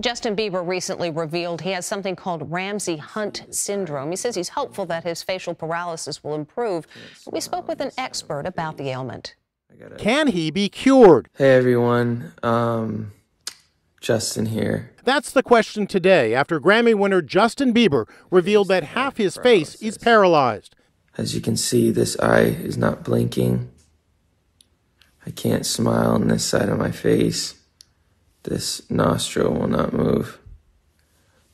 Justin Bieber recently revealed he has something called Ramsay Hunt syndrome. He says he's hopeful that his facial paralysis will improve. We spoke with an expert about the ailment. Can he be cured? Hey everyone, um, Justin here. That's the question today after Grammy winner Justin Bieber revealed that half his face is paralyzed. As you can see, this eye is not blinking. I can't smile on this side of my face. This nostril will not move.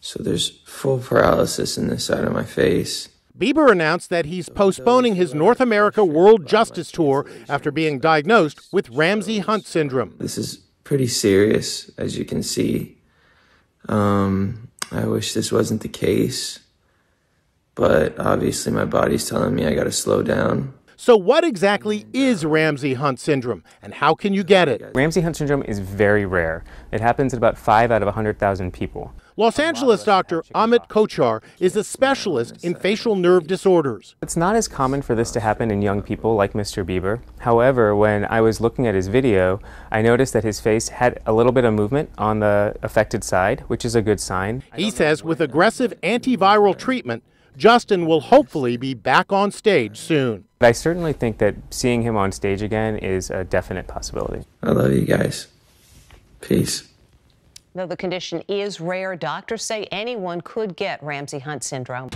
So there's full paralysis in this side of my face. Bieber announced that he's postponing his North America World Justice Tour after being diagnosed with Ramsay Hunt syndrome. This is pretty serious, as you can see. Um, I wish this wasn't the case, but obviously my body's telling me I gotta slow down. So, what exactly is Ramsay Hunt syndrome and how can you get it? Ramsay Hunt syndrome is very rare. It happens in about 5 out of 100,000 people. Los Angeles doctor Amit Kochhar is a specialist in facial nerve disorders. It's not as common for this to happen in young people like Mr. Bieber. However, when I was looking at his video, I noticed that his face had a little bit of movement on the affected side, which is a good sign. He says with aggressive antiviral treatment, Justin will hopefully be back on stage soon. I certainly think that seeing him on stage again is a definite possibility. I love you guys. Peace. Though the condition is rare, doctors say anyone could get Ramsay Hunt syndrome.